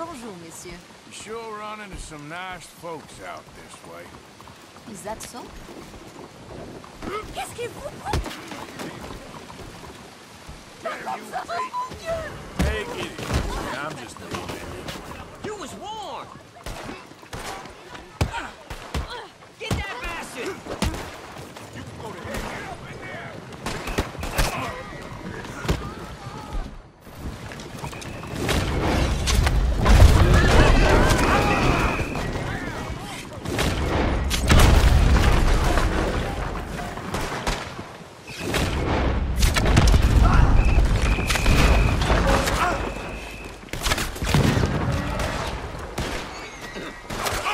Bonjour, messieurs. You sure run into some nice folks out this way. Is that so? Qu'est-ce qui vous prend Take it. Ah!